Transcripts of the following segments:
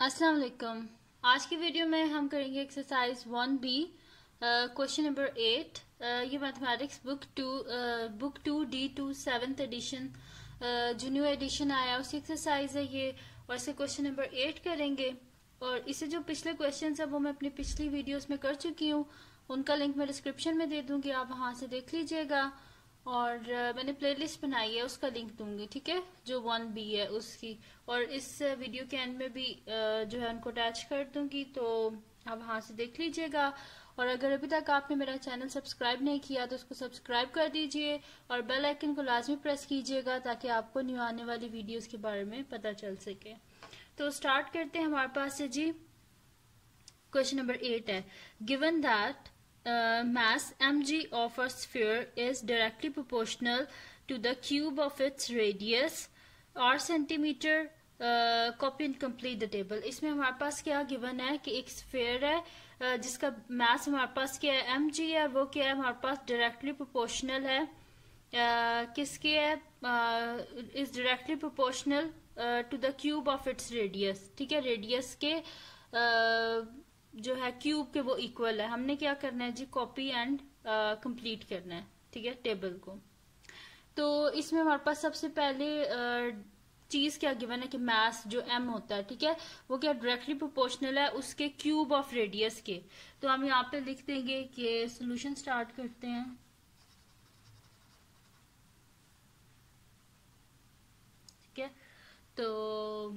अस्सलाम वालेकुम आज की वीडियो में हम करेंगे exercise one B question number eight ये mathematics book two book two D two seventh edition जो न्यू एडिशन आया। उसकी एक्सरसाइज है ये और इसे क्वेश्चन नंबर एट करेंगे। और इसे जो पिछले क्वेश्चन है, वो मैं अपनी पिछली वीडियोस में कर चुकी हूँ। उनका लिंक मैं डिस्क्रिप्शन में दे दूँगी, आप वहाँ से देख लीजिएगा। और मैंने प्लेलिस्ट बनाई है, उसका लिंक दूँगी, ठीक है? जो वन बी है, उसकी। और इस वीडियो के एंड में भी जो है, उनको अटैच कर दूँगी तो आप वहाँ से देख लीजिएगा। और अगर अभी तक आपने मेरा चैनल सब्सक्राइब नहीं किया तो उसको सब्सक्राइब कर दीजिए और बेल आइकन को लाजमी प्रेस कीजिएगा, ताकि आपको न्यू आने वाली वीडियोस के बारे में पता चल सके। तो स्टार्ट करते हैं हमारे पास से जी। क्वेश्चन नंबर एट है। Given that uh, mass mg of a sphere is directly proportional to the cube of its radius or centimeter copy and complete the table इसमें हमारे पास क्या गिवन है कि एक स्फेयर है uh, जिसका मास हमारे पास क्या है? एम जी है वो क्या है? हमारे पास डायरेक्टली प्रोपोर्शनल है। Uh, किसके है? Is directly proportional to the cube of its radius ठीक है? रेडियस के uh, जो है क्यूब के वो इक्वल है। हमने क्या करना है जी? कॉपी एंड कंप्लीट करना है, ठीक है? टेबल को। तो इसमें हमारे पास सबसे पहले चीज़ क्या गिवन है कि मास जो एम होता है, ठीक है? वो क्या डायरेक्टली प्रोपोर्शनल है उसके क्यूब ऑफ़ रेडियस के। तो हम यहाँ पे लिख देंगे कि सोल्यूशन स्टार्ट करते हैं। ठीक है? तो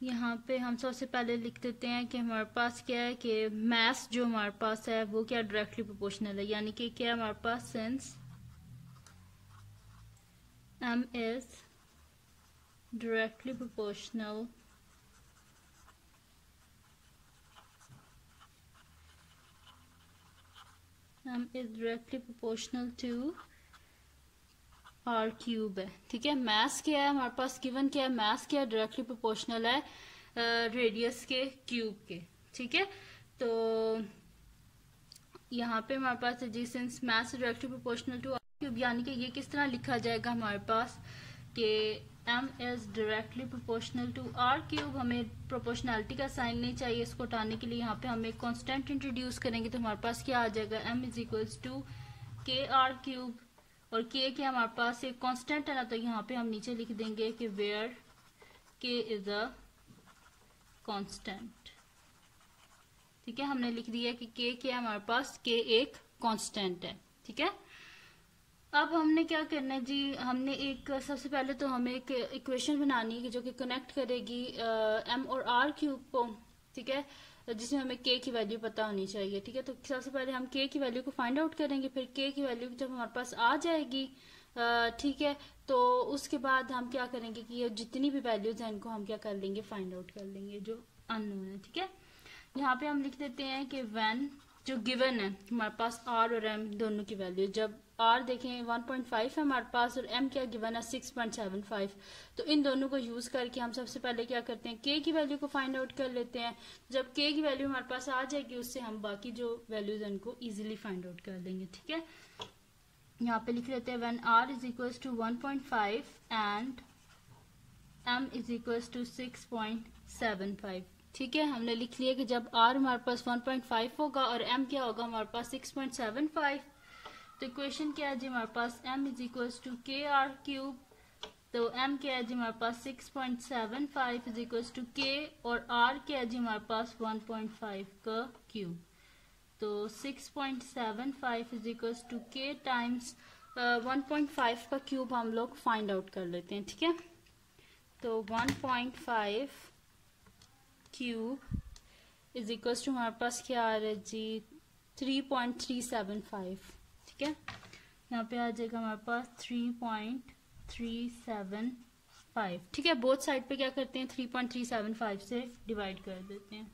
यहाँ पे हम सबसे पहले लिख देते हैं कि हमारे पास क्या है कि मैथ जो हमारे पास है, वो क्या डायरेक्टली प्रोपोर्शनल है? यानी कि क्या हमारे पास since M is directly proportional M is directly proportional to R cube है, ठीक है? मैथ क्या है? हमारे पास गिवन क्या है? मैथ क्या डायरेक्टली प्रोपोर्शनल है रेडियस के क्यूब के, ठीक है? तो यहाँ पे हमारे पास जी since mass directly proportional to R cube यानी कि ये किस तरह लिखा जाएगा हमारे पास? कि M is directly proportional to R cube हमें प्रोपोर्शनैलिटी का साइन नहीं चाहिए इसको हटाने के लिए। यहाँ पे हम एक कॉन्स्टेंट इंट्रोड्यूस करेंगे तो हमारे पास क्या आ जाएगा? M is equals to K R cube और के के हमारे पास एक कांस्टेंट है ना तो यहाँ पे हम नीचे लिख देंगे कि वेयर के इज़ अ कांस्टेंट ठीक है? हमने लिख दिया कि के के हमारे पास के एक कांस्टेंट है। ठीक है? अब हमने क्या करना है जी? हमने एक, सबसे पहले तो हमें एक इक्वेशन बनानी है जो कि कनेक्ट करेगी एम और आर क्यूब को। ठीक है? जिसमें हमें के की वैल्यू पता होनी चाहिए, ठीक है? तो सबसे पहले हम के की वैल्यू को फाइंड आउट करेंगे, फिर के की वैल्यू जब हमारे पास आ जाएगी ठीक है? तो उसके बाद हम क्या करेंगे कि ये जितनी भी वैल्यूज़ हैं, इनको हम क्या कर लेंगे फाइंड आउट कर लेंगे, जो अननोन है, ठीक है? यहाँ पे हम लिख देते हैं कि वेन जो गिवन है, हमारे पास आर और एम दोनों की वैल्यू जब आर देखें 1.5 है हमारे पास और एम क्या गिवन है? 6.75 तो इन दोनों को यूज़ करके हम सबसे पहले क्या करते हैं? के की वैल्यू को फाइंड आउट कर लेते हैं। जब के की वैल्यू हमारे पास आ जाएगी, उससे हम बाकी जो वैल्यूज़ उनको इजिली फाइंड आउट कर लेंगे ठीक है? यहाँ पे लिख लेते हैं when R is equal to one point five and M is equal to six point seven five ठीक है? हमने लिख लिया कि जब आर हमारे पास 1.5 होगा और एम क्या होगा? हमारे पास 6.75 तो इक्वेशन क्या है जी हमारे पास m is equal to K R cube तो m क्या है जी हमारे पास 6.75 इज़ इक्वल टू के और r क्या है जी हमारे पास 1.5 का क्यूब तो 6.75 is equal to K times 1.5 का क्यूब हम लोग फाइंड आउट कर लेते हैं, ठीक है? तो 1.5 क्यूब इज़ इक्वल टू हमारे पास क्या आ रहा है जी? 3.375 ठीक है? यहाँ पे आ जाएगा हमारे पास three point three seven five ठीक है? बोथ साइड पे क्या करते हैं? Three point three seven five से डिवाइड कर देते हैं।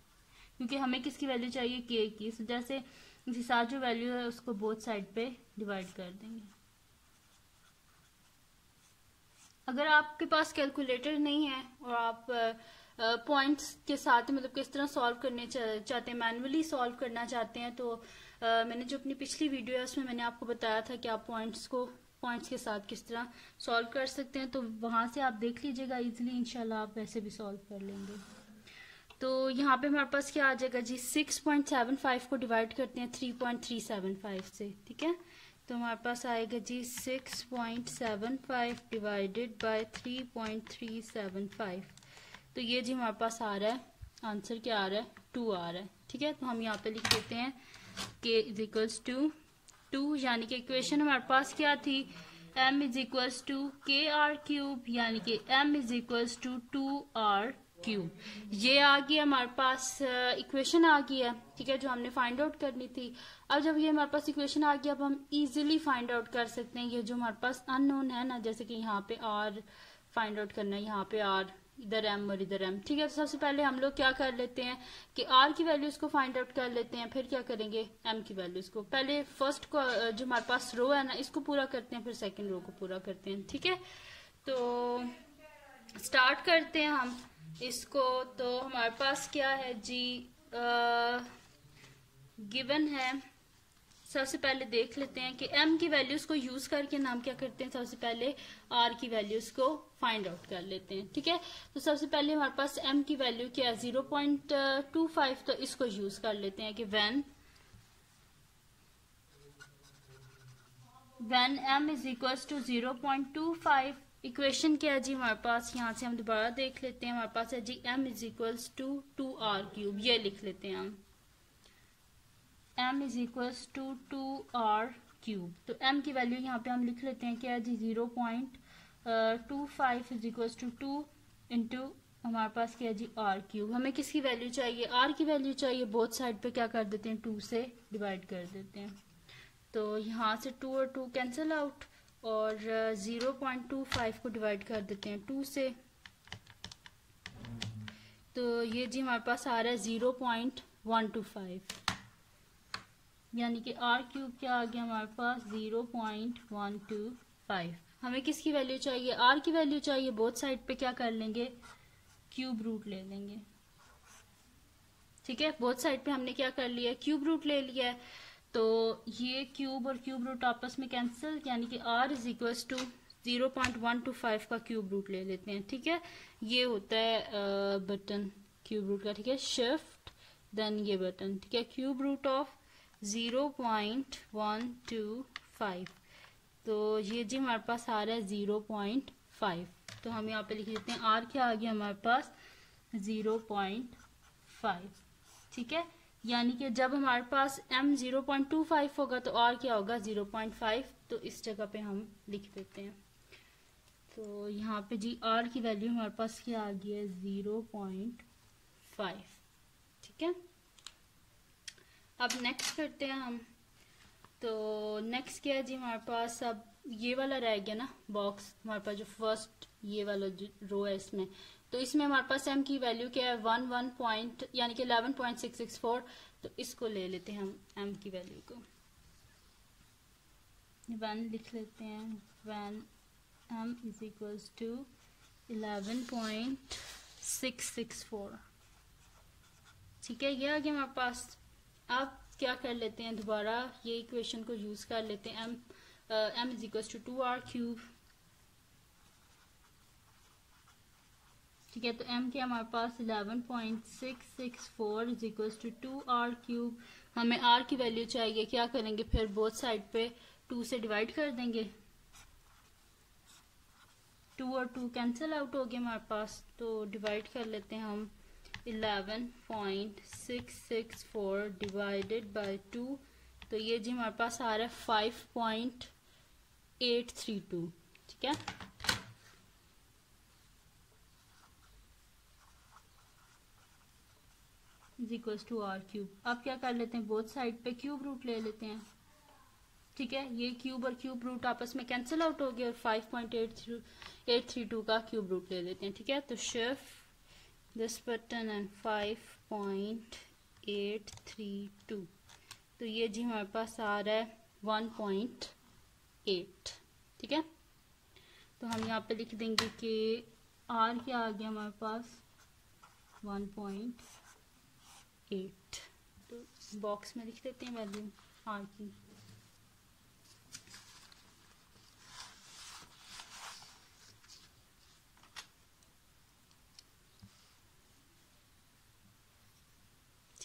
क्योंकि हमें किसकी वैल्यू चाहिए? के की। So, जैसे इसी साथ जो वैल्यू है, उसको बोथ साइड पे डिवाइड कर देंगे। अगर आपके पास कैलकुलेटर नहीं है और आप पॉइंट्स के साथ मतलब किस तरह सॉल्व करने चाहते हैं मैनुअली सॉल्व करना चाहते हैं तो मैंने जो अपनी पिछली वीडियो है, उसमें मैंने आपको बताया था कि आप पॉइंट्स को पॉइंट्स के साथ किस तरह सॉल्व कर सकते हैं। तो वहाँ से आप देख लीजिएगा इजीली इंशाल्लाह आप वैसे भी सॉल्व कर लेंगे। तो यहाँ पे हमारे पास क्या आ जाएगा जी? सिक्स पॉइंट सेवन फाइव को डिवाइड करते हैं three point three seven five से, ठीक है? तो हमारे पास आएगा जी six point seven five divided by three point three seven five तो ये जी हमारे पास आ रहा है आंसर क्या आ रहा है? टू आ रहा है, ठीक है? तो हम यहाँ पे लिख देते हैं के इज़ इक्वल्स टू टू यानी कि इक्वेशन हमारे पास क्या थी? M is equals to K R cube यानी कि M is equals to two R cube ये आ गया हमारे पास इक्वेशन आ गया, ठीक है, जो हमने फाइंड आउट करनी थी। अब जब ये हमारे पास इक्वेशन आ गया, अब हम इजीली फाइंड आउट कर सकते हैं। ये जो हमारे पास अननोन है ना, जैसे कि यहाँ पे आर फाइंड आउट करना है, यहाँ पे आर इधर एम और इधर एम ठीक है तो सबसे पहले हम लोग क्या कर लेते हैं कि आर की वैल्यूज़ को फाइंड आउट कर लेते हैं, फिर क्या करेंगे? एम की वैल्यूज़ को। पहले फ़र्स्ट को जो हमारे पास रो है ना, इसको पूरा करते हैं, फिर सेकेंड रो को पूरा करते हैं, ठीक है? तो स्टार्ट करते हैं हम इसको। तो हमारे पास क्या है? जी गिवन है। सबसे पहले देख लेते हैं कि m की वैल्यूज़ को यूज़ करके नाम क्या करते हैं। सबसे पहले r की वैल्यूज़ को फाइंड आउट कर लेते हैं, ठीक है? तो सबसे पहले हमारे पास m की वैल्यू क्या है? ज़ीरो पॉइंट टू फाइव तो इसको यूज़ कर लेते हैं कि when when m is equal to zero point two five equation क्या है जी? हमारे पास यहाँ से हम दोबारा देख लेते हैं। हमारे पास है जी m is equals to two R cube ये लिख लेते हैं हम। M is equals to two R cube तो m की वैल्यू यहाँ पे हम लिख लेते हैं क्या है जी zero point two five is equals to two into हमारे पास क्या है जी आर क्यूब हमें किसकी वैल्यू चाहिए? आर की वैल्यू चाहिए बोथ साइड पे क्या कर देते हैं? टू से डिवाइड कर देते हैं। तो यहाँ से टू और टू कैंसिल आउट और ज़ीरो पॉइंट टू फाइव को डिवाइड कर देते हैं टू से। तो ये जी हमारे पास आ रहा है zero point one two five यानी कि आर क्यूब क्या आ गया हमारे पास zero point one two five हमें किसकी वैल्यू चाहिए? आर की वैल्यू चाहिए बोथ साइड पे क्या कर लेंगे? क्यूब रूट ले लेंगे। ठीक है? बोथ साइड पे हमने क्या कर लिया? क्यूब रूट ले लिया। है तो ये क्यूब और क्यूब रूट आपस में कैंसिल यानी कि R is equal to zero point one two five का क्यूब रूट ले लेते हैं। ठीक है? ये होता है बटन क्यूब रूट का। ठीक है? शिफ्ट देन ये बटन ठीक है? Cube root of zero point one two five. तो ये जी हमारे पास आ रहा है ज़ीरो पॉइंट फाइव। तो हम यहाँ पे लिख देते हैं आर क्या आ गया हमारे पास ज़ीरो पॉइंट फाइव। ठीक है? यानी कि जब हमारे पास M zero point two five होगा तो आर क्या होगा? 0.5 तो इस जगह पे हम लिख देते हैं। तो यहाँ पे जी आर की वैल्यू हमारे पास क्या आ गई है? 0.5 ठीक है? अब नेक्स्ट करते हैं हम। तो नेक्स्ट क्या है जी, हमारे पास अब ये वाला रह गया ना बॉक्स हमारे पास जो फ़र्स्ट ये वाला जो रो है इसमें। तो इसमें हमारे पास एम की वैल्यू क्या है? वन वन पॉइंट यानी कि eleven point six six four तो इसको ले लेते हैं हम एम की वैल्यू को। वन लिख लेते हैं। One M is equals to eleven point six six four ठीक है, ये आ गया हमारे पास। अब क्या कर लेते हैं दोबारा? ये इक्वेशन को यूज़ कर लेते हैं। M M is equals to two R cube ठीक है तो एम के हमारे पास 11.664 is equal to two R cube हमें आर की वैल्यू चाहिए, क्या करेंगे? फिर बोथ साइड पे टू से डिवाइड कर देंगे। टू और टू कैंसिल आउट हो गए हमारे पास तो डिवाइड कर लेते हैं हम। 11.664 डिवाइडेड बाय 2 तो ये जी हमारे पास आ रहा है 5.832 ठीक है? Is equal to R cube अब क्या कर लेते हैं? बोथ साइड पे क्यूब रूट ले लेते हैं। ठीक है? ये क्यूब और क्यूब रूट आपस में कैंसिल आउट हो गया और five point eight three eight three two का क्यूब रूट ले लेते हैं, ठीक है? तो shift point eight three two तो ये जी हमारे पास आ रहा है वन पॉइंट एट ठीक है? तो हम यहाँ पे लिख देंगे कि आर क्या आ गया हमारे पास वन पॉइंट एट तो बॉक्स में लिख देते हैं वैल्यू आर की।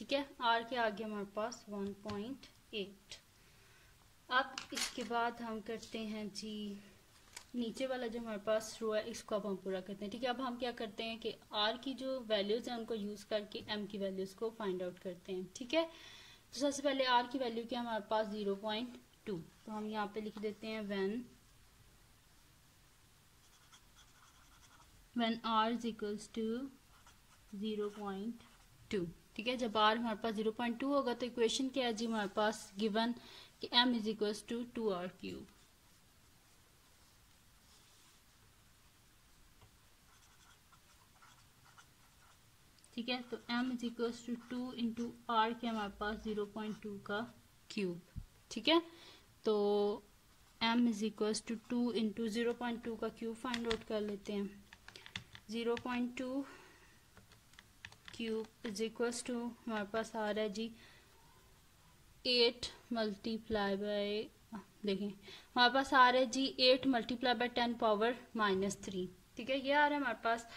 ठीक है? आर के आगे हमारे पास वन पॉइंट एट अब इसके बाद हम करते हैं जी, नीचे वाला जो हमारे पास रो है, इसको अब हम पूरा करते हैं। ठीक है, अब हम क्या करते हैं कि आर की जो वैल्यूज़ हैं, उनको यूज़ करके एम की वैल्यूज़ को फाइंड आउट करते हैं। ठीक है? तो सबसे पहले आर की वैल्यू क्या हमारे पास? ज़ीरो पॉइंट टू तो हम यहाँ पे लिख देते हैं when when R is equals to zero point two ठीक है? जब आर हमारे पास ज़ीरो पॉइंट टू होगा तो इक्वेशन क्या है जी? हमारे पास गिवन कि M is equals to two R cube ठीक है? तो m is equal to two into R के हमारे पास ज़ीरो पॉइंट टू का क्यूब ठीक है? तो m is equal to two into zero point two का क्यूब फाइंड आउट कर लेते हैं। Zero point two cube is equal to हमारे पास आ रहा है जी एट मल्टीप्लाई बाय देखें हमारे पास आ रहा है जी eight multiply by ten power minus three ठीक है, ये आ रहा है हमारे पास।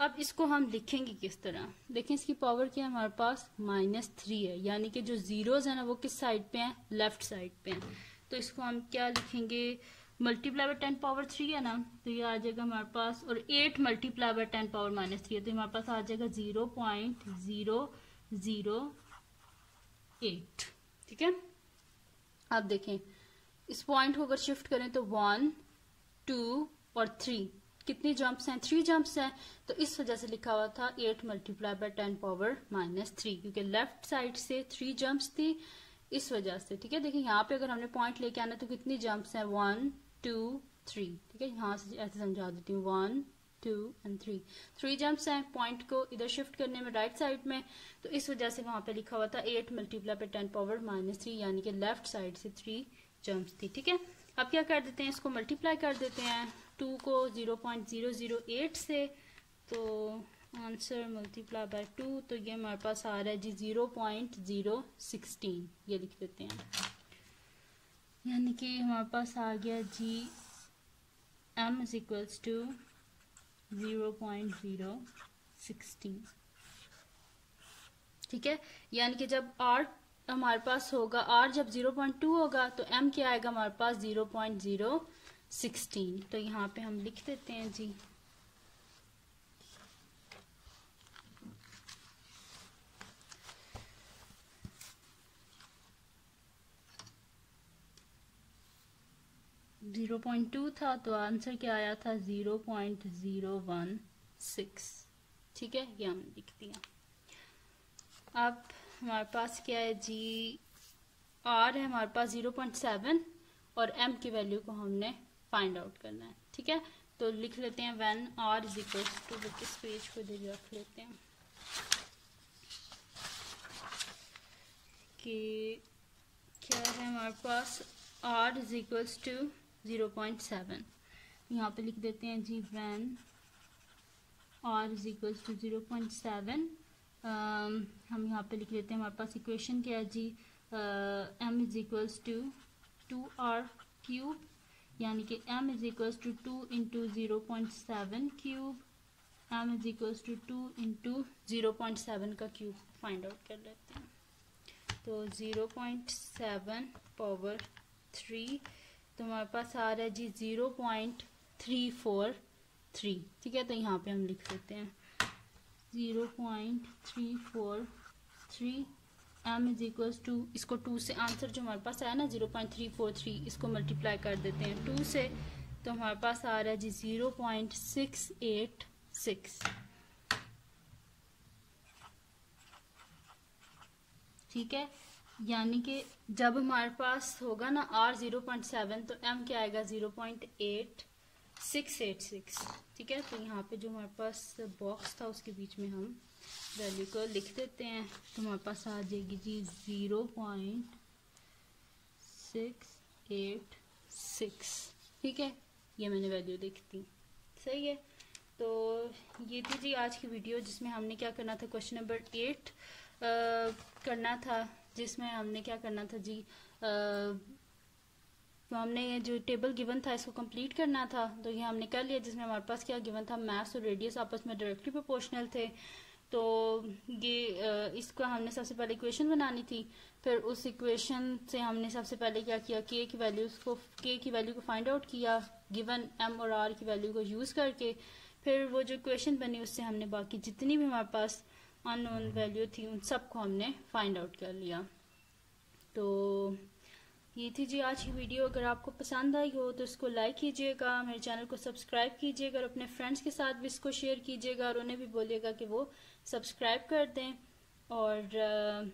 अब इसको हम लिखेंगे किस तरह? देखें इसकी पावर क्या है हमारे पास? माइनस थ्री है, यानी कि जो जीरोज है ना, वो किस साइड पे हैं? लेफ़्ट साइड पे हैं। तो इसको हम क्या लिखेंगे? Multiply by ten power three है ना तो ये आ जाएगा हमारे पास, और eight multiply by ten power minus three है तो हमारे पास आ जाएगा zero point zero zero eight ठीक है? अब देखें, इस पॉइंट को अगर शिफ्ट करें तो वन टू और थ्री कितनी जंप्स हैं? थ्री जंप्स हैं तो इस वजह से लिखा हुआ था eight multiply by ten power minus three क्योंकि लेफ़्ट साइड से थ्री जंप्स थी, इस वजह से, ठीक है? देखिए, यहाँ पे अगर हमने पॉइंट लेके आना तो कितनी जंप्स हैं? वन टू थ्री ठीक है? यहाँ से ऐसे समझा देती हूँ। One two and three three jumps हैं पॉइंट को इधर शिफ्ट करने में राइट right साइड में। तो इस वजह से वहाँ पे लिखा हुआ था eight multiply by ten power minus three यानी कि लेफ़्ट साइड से थ्री जंप्स थी। ठीक है? अब क्या कर देते हैं? इसको मल्टीप्लाई कर देते हैं। टू को zero point zero zero eight से। तो आंसर मल्टीप्लाई बाय टू तो ये हमारे पास आ रहा है जी ज़ीरो पॉइंट ज़ीरो सिक्सटीन ये लिख देते हैं। यानी कि हमारे पास आ गया जी M is equals to zero point zero sixteen. ठीक है? यानी कि जब आर हमारे पास होगा, आर जब ज़ीरो पॉइंट टू होगा तो एम क्या आएगा? हमारे पास ज़ीरो पॉइंट ज़ीरो सिक्सटीन। तो यहाँ पे हम लिख देते हैं जी। ज़ीरो पॉइंट टू था तो आंसर क्या आया था? Zero point zero one six. ठीक है? ये हमने लिख दिया। अब हमारे पास क्या है? जी आर है, हमारे पास ज़ीरो पॉइंट सेवन और एम की वैल्यू को हमने फाइंड आउट करना है। ठीक है? तो लिख लेते हैं when R is equal to किस पेज को दे रख लेते हैं। कि क्या है? हमारे पास R is equals to zero point seven. यहाँ पे लिख देते हैं जी when R is equals to zero point seven. हम यहाँ पे लिख लेते हैं हमारे पास इक्वेशन क्या है जी? M is equals to two R cube यानी कि m is equals to two into zero point seven cube M is equals to two into zero point seven का क्यूब फाइंड आउट कर लेते हैं। तो zero point seven power three तो हमारे पास आ रहा है जी zero point three four three. ठीक है तो यहाँ पे हम लिख देते हैं। Zero point three four three M is equals to, इसको टू से आंसर जो हमारे पास आया ना, zero point three four three, इसको मल्टीप्लाई कर देते हैं। टू से तो हमारे पास आ रहा है जी zero point six eight six. ठीक है? यानी कि जब हमारे पास होगा ना आर ज़ीरो पॉइंट सेवन तो एम क्या आएगा? Zero point eight six eight six ठीक है? तो यहाँ पे जो हमारे पास बॉक्स था, उसके बीच में हम वैल्यू को लिख देते हैं। तो हमारे पास आ जाएगी जी zero point six eight six ठीक है? ये मैंने वैल्यू लिख दी सही है? तो ये थी जी आज की वीडियो जिसमें हमने क्या करना था? क्वेश्चन नंबर एट करना था। जिसमें हमने क्या करना था जी आ, तो हमने जो टेबल गिवन था इसको कंप्लीट करना था तो ये हमने कर लिया जिसमें हमारे पास क्या गिवन था मैथ्स और रेडियस आपस में डायरेक्टली प्रोपोर्शनल थे। तो ये इसको हमने सबसे पहले इक्वेशन बनानी थी फिर उस इक्वेशन से हमने सबसे पहले क्या किया के की वैल्यूज़ को के की वैल्यू को फाइंड आउट किया गिवन एम और आर की वैल्यू को यूज़ करके फिर वो जो इक्वेशन बनी उससे हमने बाकी जितनी भी हमारे पास अननोन वैल्यू थी उन सबको हमने फाइंड आउट कर लिया। तो ये थी जी आज की वीडियो अगर आपको पसंद आई हो तो इसको लाइक कीजिएगा, मेरे चैनल को सब्सक्राइब कीजिएगा और अपने फ्रेंड्स के साथ भी इसको शेयर कीजिएगा और उन्हें भी बोलिएगा कि वो सब्सक्राइब कर दें। और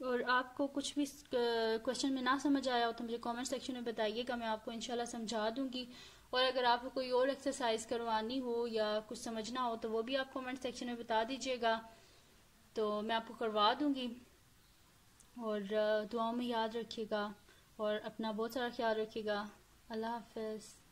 और आपको कुछ भी क्वेश्चन में ना समझ आया हो तो मुझे कमेंट सेक्शन में बताइएगा, मैं आपको इंशाल्लाह समझा दूँगी। और अगर आपको कोई और एक्सरसाइज करवानी हो या कुछ समझना हो तो वो भी आप कमेंट सेक्शन में बता दीजिएगा। तो मैं आपको करवा दूँगी। और दुआओं में याद रखिएगा और अपना बहुत सारा ख्याल रखिएगा। अल्लाह हाफिज़।